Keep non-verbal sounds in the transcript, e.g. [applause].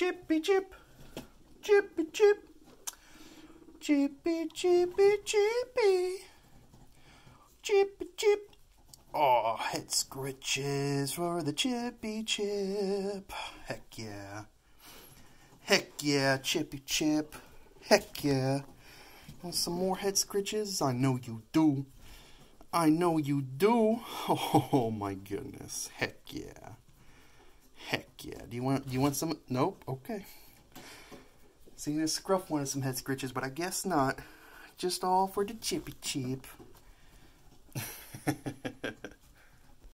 Chippy chip. Chippy chip. Chippy chippy chippy. Chippy chip. Oh, head scritches for the chippy chip. Heck yeah. Heck yeah, chippy chip. Heck yeah. Want some more head scritches? I know you do. I know you do. [laughs] Oh my goodness. Heck yeah. Do you want do you want some nope, okay. See this scruff wanted some head scritches, but I guess not. Just all for the chippy chip.